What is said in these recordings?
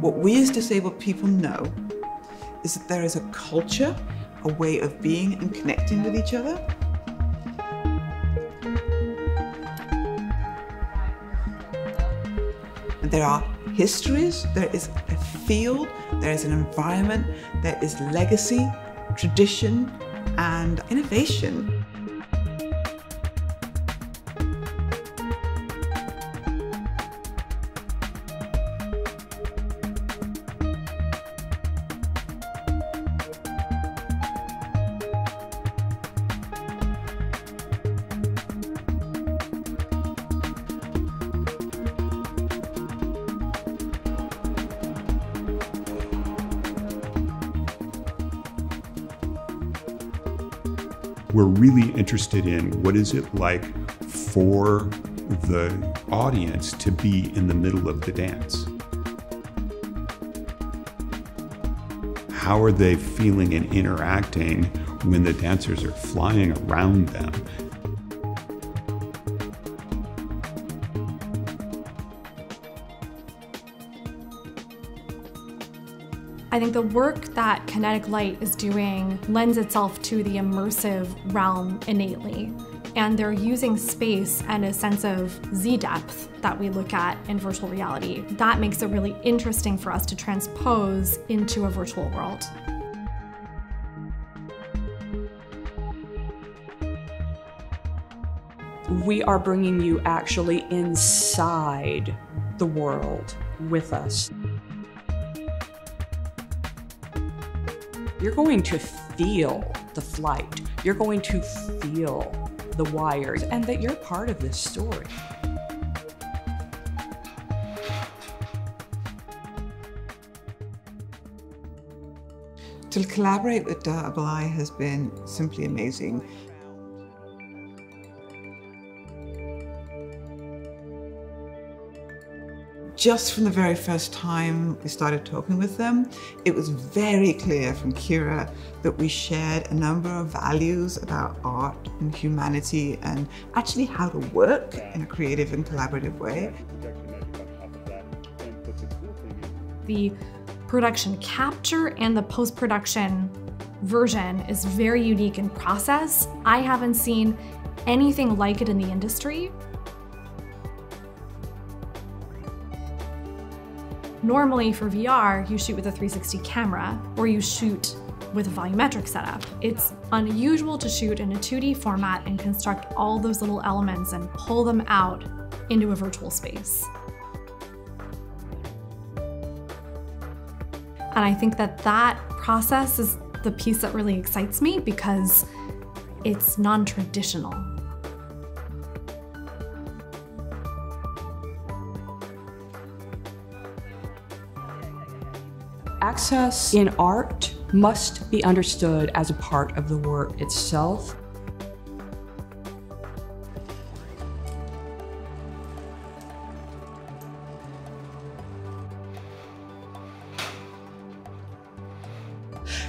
What we as disabled people know is that there is a culture, a way of being and connecting with each other. And there are histories, there is a field, there is an environment, there is legacy, tradition, and innovation. We're really interested in what is it like for the audience to be in the middle of the dance. How are they feeling and interacting when the dancers are flying around them? I think the work that Kinetic Light is doing lends itself to the immersive realm innately. And they're using space and a sense of Z depth that we look at in virtual reality. That makes it really interesting for us to transpose into a virtual world. We are bringing you actually inside the world with us. You're going to feel the flight. You're going to feel the wires and that you're part of this story. To collaborate with Double Eye has been simply amazing. Just from the very first time we started talking with them, it was very clear from Kiira that we shared a number of values about art and humanity and actually how to work in a creative and collaborative way. The production capture and the post-production version is very unique in process. I haven't seen anything like it in the industry. Normally for VR, you shoot with a 360 camera or you shoot with a volumetric setup. It's unusual to shoot in a 2D format and construct all those little elements and pull them out into a virtual space. And I think that that process is the piece that really excites me because it's non-traditional. Access in art must be understood as a part of the work itself.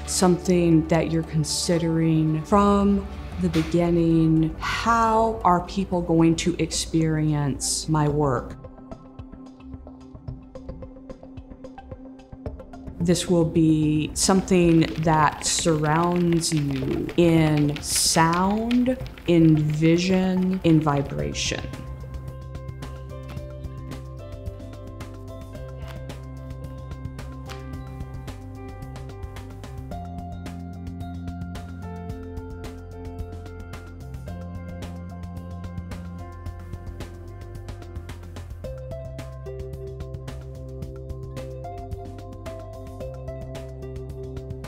Something that you're considering from the beginning. How are people going to experience my work? This will be something that surrounds you in sound, in vision, in vibration.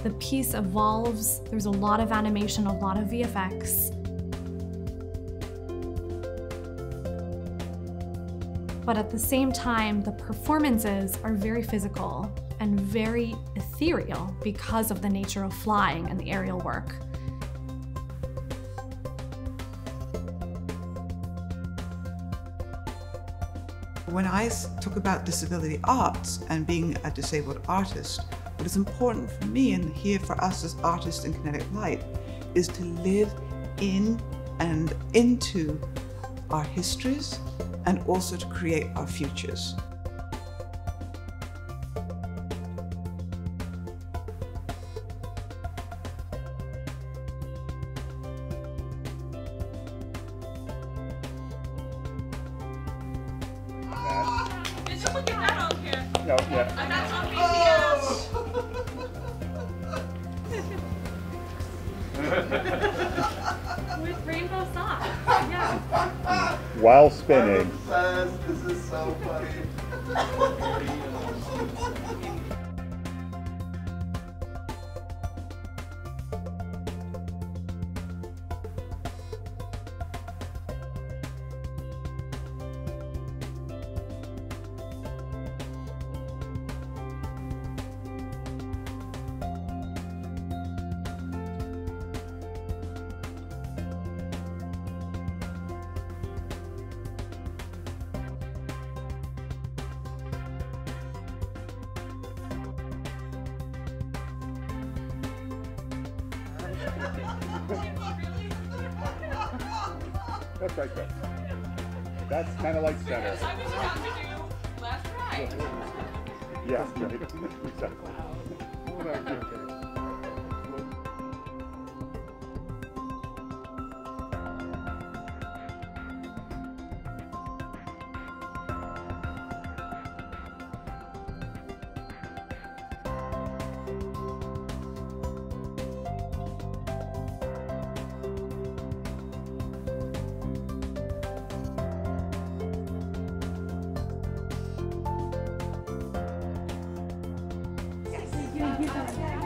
The piece evolves, there's a lot of animation, a lot of VFX. But at the same time, the performances are very physical and very ethereal because of the nature of flying and the aerial work. When I talk about disability arts and being a disabled artist, what is important for me and here for us as artists in Kinetic Light is to live in and into our histories and also to create our futures. Did you put your hat here? No, yeah. Oh, While spinning. This is so funny. That's right there. That's kind of like center. Yes, right. exactly. Thank you.